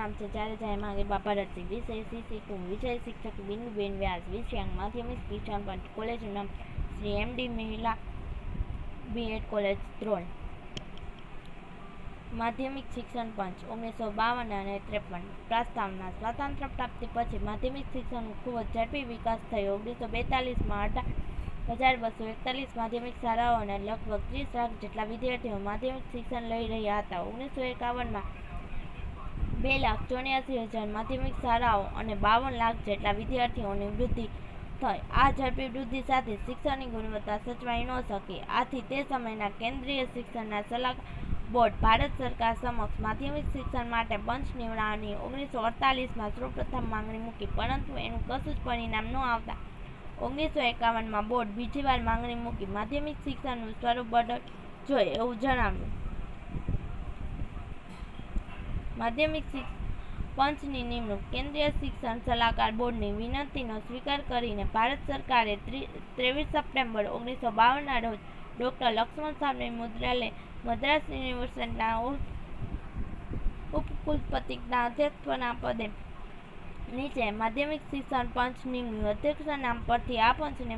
નામ છે જ્યારે જાય માંગે બાપા રસી વિષય શીખવું વિષય શિક્ષક બિંદુબેન વ્યાસ વિષયાંક માધ્યમિક શિક્ષણ પંચ કોલેજનું નામ શ્રી એમ ડી મહિલા બીએડ કોલેજ ત્રણ. માધ્યમિક શિક્ષણ પંચ ઓગણીસો બાવન અને ત્રેપન. પ્રસ્તાવના સ્વાતંત્ર્ય પ્રાપ્તિ પછી માધ્યમિક શિક્ષણનો ખૂબ જ ઝડપી વિકાસ થયો. ઓગણીસો બેતાલીસમાં અઢાર હજાર બસો એકતાલીસ માધ્યમિક શાળાઓ અને લગભગ ત્રીસ લાખ જેટલા વિદ્યાર્થીઓ માધ્યમિક શિક્ષણ લઈ રહ્યા હતા. ઓગણીસો એકાવનમાં બે લાખ ચોર્યાસી હજાર માધ્યમિક શાળાઓ અને બાવન લાખ જેટલા વિદ્યાર્થીઓની વૃદ્ધિ થઈ. આ ઝડપી વૃદ્ધિ સાથે શિક્ષણની ગુણવત્તા સચવાઈ ન શકી. આથી તે સમયના કેન્દ્રીય શિક્ષણના સલાહકાર બોર્ડ ભારત સરકાર સમક્ષ માધ્યમિક શિક્ષણ માટે પંચ નિવડાવવાની ઓગણીસો અડતાલીસમાં સૌપ્રથમ માંગણી મૂકી, પરંતુ એનું કશું જ પરિણામ ન આવતા. ઓગણીસો એકાવનમાં બોર્ડ બીજી વાર માંગણી મૂકી માધ્યમિક શિક્ષણનું સ્વરૂપ બદલ જોઈએ એવું જણાવ્યું. માધ્યમિક પંચની નિમણૂક કેન્દ્રીય શિક્ષણ સલાહકાર બોર્ડની વિનંતીનો સ્વીકાર કરીને ભારત સરકારે ત્રેવીસ સપ્ટેમ્બર ઓગણીસો બાવનના રોજ ડૉક્ટર લક્ષ્મણ સ્વામી મુદ્રાલય મદ્રાસ યુનિવર્સિટીના ઉપકુલપતિના અધ્યક્ષના પદે નીચે માધ્યમિક શિક્ષણ પંચ નિમ્યું અધ્યક્ષના નામ પરથી આ પંચને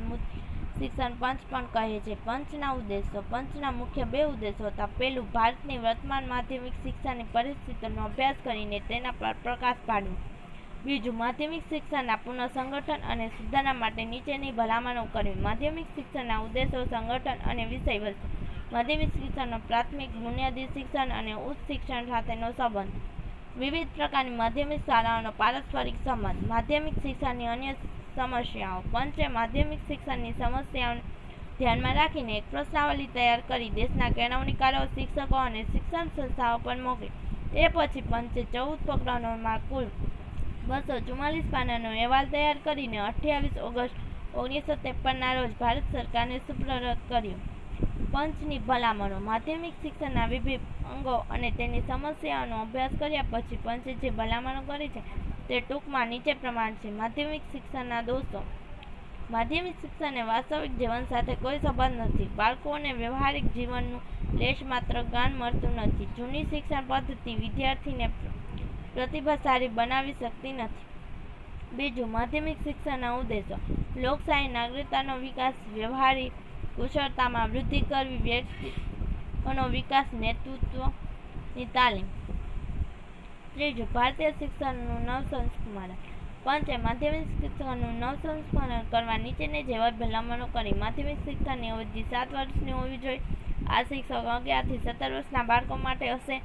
શિક્ષણ પંચ પણ કહે છે. પંચના ઉદ્દેશો, પંચના મુખ્ય બે ઉદ્દેશો હતા. પહેલું, ભારતની વર્તમાન માધ્યમિક શિક્ષણની પરિસ્થિતિનો અભ્યાસ કરીને તેના પર પ્રકાશ પાડવો. બીજું, માધ્યમિક શિક્ષણના પુનઃસંગઠન અને સુધારણા માટે નીચેની ભલામણો કરવી. માધ્યમિક શિક્ષણના ઉદ્દેશો સંગઠન અને વિષય વસ્તુ માધ્યમિક શિક્ષણનો પ્રાથમિક, બુનિયાદી શિક્ષણ અને ઉચ્ચ શિક્ષણ સાથેનો સંબંધ. વિવિધ પ્રકારની માધ્યમિક શાળાઓનો પારસ્પરિક સંબંધ. માધ્યમિક શિક્ષણની અન્ય સમસ્યાઓ. પંચે માધ્યમિક શિક્ષણની સમસ્યાઓને ધ્યાનમાં રાખીને એક પ્રશ્નાવલી તૈયાર કરી દેશના કેળવણીકારો, શિક્ષકો અને શિક્ષણ સંસ્થાઓ પર મોકલી. એ પછી પંચે ચૌદ પ્રકરણોમાં કુલ બસો ચુમ્માલીસ પાનાનો અહેવાલ તૈયાર કરીને અઠ્યાવીસ ઓગસ્ટ ઓગણીસો ત્રેપનના રોજ ભારત સરકારને સુપ્રત કર્યો. પંચની ભલામણો, માધ્યમિક શિક્ષણના વિવિધ અંગો અને તેની સમસ્યાઓનો અભ્યાસ કર્યા પછી પંચે જે ભલામણો કરી છે તે ટૂંકમાં નીચે પ્રમાણે છે. માધ્યમિક શિક્ષણના દોષો. માધ્યમિક શિક્ષણને વાસ્તવિક જીવન સાથે કોઈ સંબંધ નથી. બાળકોને વ્યવહારિક જીવનનું લેશ માત્ર જ્ઞાન મળતું નથી. જૂની શિક્ષણ પદ્ધતિ વિદ્યાર્થીને પ્રતિભાશાળી બનાવી શકતી નથી. બીજું, માધ્યમિક શિક્ષણના ઉદ્દેશો. લોકશાહી નાગરિકતાનો વિકાસ, વ્યવહારિક કુશળતામાં વૃદ્ધિ કરવી, વ્યક્તિનો વિકાસ, નેતૃત્વની તાલીમ. ત્રીજું, ભારતીય શિક્ષણનું નવસંસ્કરણ પંચે, માધ્યમિક શિક્ષણનું નવસંસ્મરણ કરવા નીચેની જેવા ભલામણો કરી. માધ્યમિક શિક્ષણની અવધિ સાત વર્ષની હોવી જોઈએ. આ શિક્ષક અગિયારથી સત્તર વર્ષના બાળકો માટે હશે.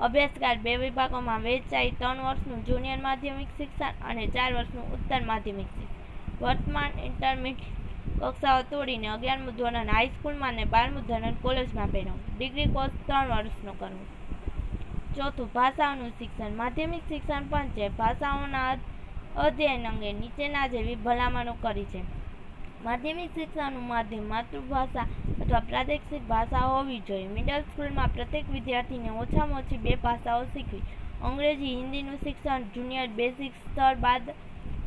અભ્યાસકાળ બે વિભાગોમાં વહેંચાઈ, ત્રણ વર્ષનું જુનિયર માધ્યમિક શિક્ષણ અને ચાર વર્ષનું ઉત્તર માધ્યમિક શિક્ષણ. વર્તમાન ઇન્ટરમીડિયેટ કક્ષાઓ તોડીને અગિયારમું ધોરણ હાઈસ્કૂલમાં અને બારમું ધોરણ કોલેજમાં પહેરવું ડિગ્રી કોર્સ ત્રણ વર્ષનો કરવો. ચોથું ભાષાઓનું શિક્ષણ. માધ્યમિક શિક્ષણ પણ છે ભાષાઓના અધ્યયન અંગે નીચેના જેવી ભલામણો કરી છે. માધ્યમિક શિક્ષણનું માધ્યમ માતૃભાષા અથવા પ્રાદેશિક ભાષા હોવી જોઈએ. મિડલ સ્કૂલમાં પ્રત્યેક વિદ્યાર્થીને ઓછામાં ઓછી બે ભાષાઓ શીખવી. અંગ્રેજી, હિન્દીનું શિક્ષણ જુનિયર બેઝિક સ્તર બાદ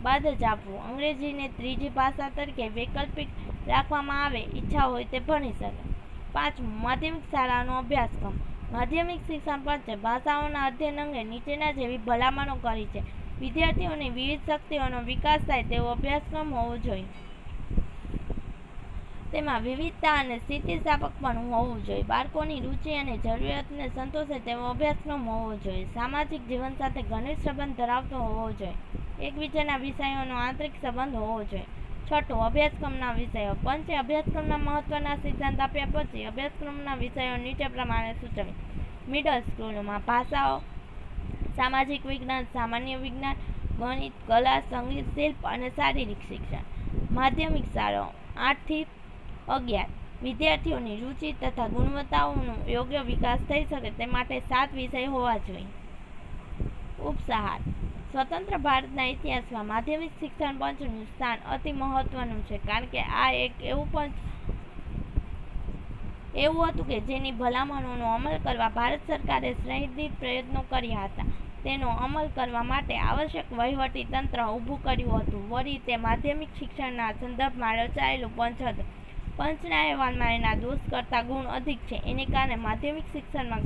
બાદ જ આપવું. અંગ્રેજીને ત્રીજી ભાષા તરીકે વૈકલ્પિક રાખવામાં આવે, ઈચ્છા હોય તે ભણી શકે. પાંચમું, માધ્યમિક શાળાનો અભ્યાસક્રમ. માધ્યમિક શિક્ષણ પંચે ભાષાઓના અધ્યયન અંગે નીચેના જેવી ભલામણો કરી છે. વિદ્યાર્થીઓની વિવિધ શક્તિઓનો વિકાસ થાય તેવો અભ્યાસક્રમ હોવો જોઈએ. તેમાં વિવિધતા અને સ્થિતિસ્થાપક પણ હોવું જોઈએ. બાળકોની રુચિ અને જરૂરિયાતને સંતોષે તેવો અભ્યાસક્રમ હોવો જોઈએ. સામાજિક જીવન સાથે ઘનિષ્ઠ સંબંધ ધરાવતો હોવો જોઈએ. એકબીજાના વિષયોનો આંતરિક સંબંધ હોવો જોઈએ. છઠ્ઠું, અભ્યાસક્રમના વિષયો. પંચે અભ્યાસક્રમના મહત્વના સિદ્ધાંત આપ્યા પછી અભ્યાસક્રમના વિષયો નીચે પ્રમાણે સૂચવે મિડલ સ્કૂલોમાં ભાષાઓ, સામાજિક વિજ્ઞાન, સામાન્ય વિજ્ઞાન, ગણિત, કલા, સંગીત, શિલ્પ અને શારીરિક શિક્ષણ. માધ્યમિક શાળાઓ આઠથી અગિયાર. વિદ્યાર્થીઓની રુચિ તથા ગુણવત્તાઓનો યોગ્ય વિકાસ થઈ શકે તે માટે સાત વિષય હોવા જોઈએ. ઉપસાહાર. સ્વતંત્ર ભારતના ઇતિહાસમાં માધ્યમિક શિક્ષણ પંચનું સ્થાન અતિ મહત્વનું છે, કારણ કે આ એક એવું પંચ એવું હતું કે જેની ભલામણોનો અમલ કરવા ભારત સરકારે શ્રેણી પ્રયત્નો કર્યા હતા. તેનો અમલ કરવા માટે આવશ્યક વહીવટી તંત્ર ઊભું કર્યું હતું. વળી તે માધ્યમિક શિક્ષણના સંદર્ભમાં રચાયેલું પંચ હતું. પંચના અહેવાલમાં એના દોષ કરતા ગુણ અધિક છે. એને કારણે માધ્યમિક શિક્ષણમાં